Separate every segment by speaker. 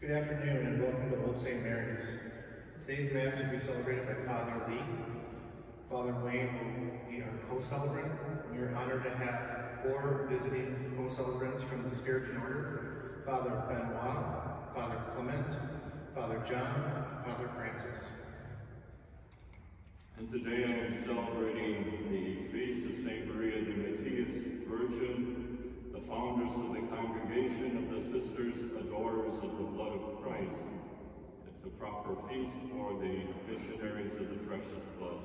Speaker 1: Good afternoon and welcome to Old St. Mary's. Today's Mass will be celebrated by Father Lee. Father Wayne will be our co-celebrant. We are honored to have four visiting co-celebrants from the Spiritan Order. Father Benoit, Father Clement, Father John, Father Francis.
Speaker 2: And today I am celebrating the feast of St. Maria de Mattias, Virgin, the founders of the Congregation of the Sisters Of the Blood of Christ. It's a proper feast for the missionaries of the precious blood,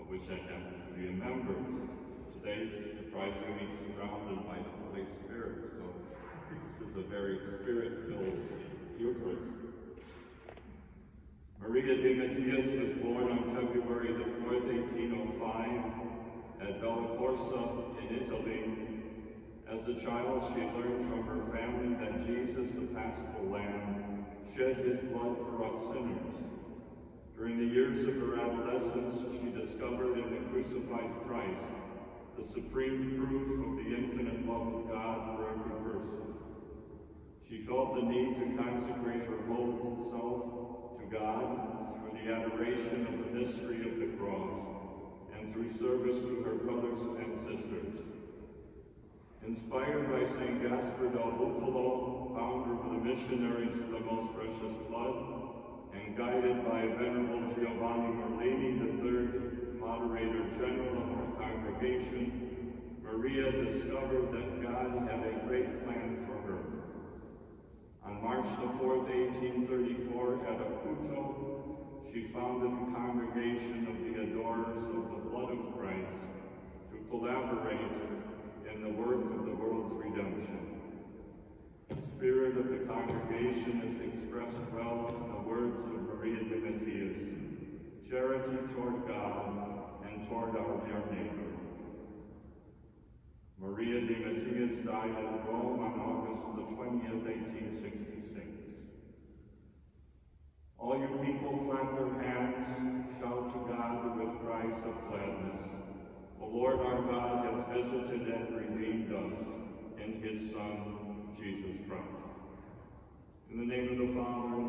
Speaker 2: of which I happen to be a member. Today is surprisingly surrounded by the Holy Spirit, so this is a very spirit-filled Eucharist. Maria de Mattias was born on February the 4th, 1805 at Vallecorsa in Italy. As a child, she learned from her family that Jesus, the Paschal Lamb, shed his blood for us sinners. During the years of her adolescence, she discovered in the crucified Christ the supreme proof of the infinite love of God for every person. She felt the need to consecrate her whole self to God through the adoration of the mystery of the cross and through service to her brothers and sisters. Inspired by St. Gaspar del Bufalo, founder of the Missionaries of the Most Precious Blood, and guided by Venerable Giovanni Merlini III, Moderator General of our congregation, Maria discovered that God had a great plan for her. On March the 4th, 1834, at Acuto, she founded the Congregation of the Adorers of the Blood of Christ to collaborate in the work of the world's redemption. The the congregation is expressed well in the words of Maria de Mattias, charity toward God and toward our dear neighbor. Maria de Mattias died in Rome on August the 20th, 1866. All you people clap your hands, shout to God with cries of gladness. The Lord our God has visited and redeemed us in his Son, Jesus Christ. In the name of the Father,